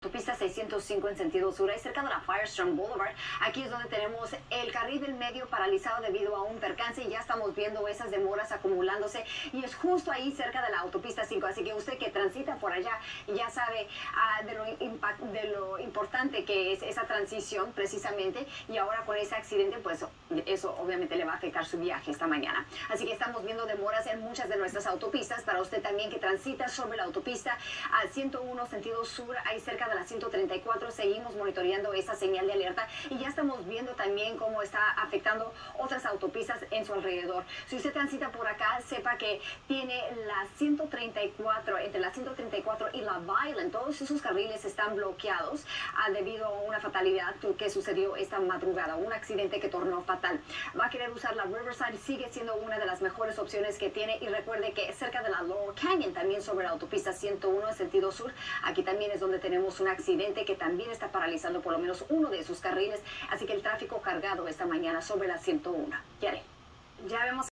Autopista 605 en sentido sur, ahí cerca de la Firestone Boulevard. Aquí es donde tenemos el carril del medio paralizado debido a un percance y ya estamos viendo esas demoras acumulándose y es justo ahí cerca de la autopista 5. Así que usted que transita por allá ya sabe ah, de, lo importante que es esa transición precisamente y ahora con ese accidente pues eso obviamente le va a afectar su viaje esta mañana. Así que estamos viendo demoras en muchas de nuestras autopistas. Para usted también que transita sobre la autopista al 101 sentido sur, ahí cerca de la 134 seguimos monitoreando esa señal de alerta y ya estamos viendo también cómo está afectando otras autopistas en su alrededor. Si usted transita por acá, sepa que tiene la 134, entre la 134 y la Violent, todos esos carriles están bloqueados ah, debido a una fatalidad que sucedió esta madrugada, un accidente que tornó fatal. Va a querer usar la Riverside, sigue siendo una de las mejores opciones que tiene y recuerde que cerca de la Laurel Canyon, también sobre la autopista 101 en sentido sur, aquí también es donde tenemos un accidente que también está paralizando por lo menos uno de sus carriles, así que el tráfico cargado esta mañana sobre la 101. Ya, ya vemos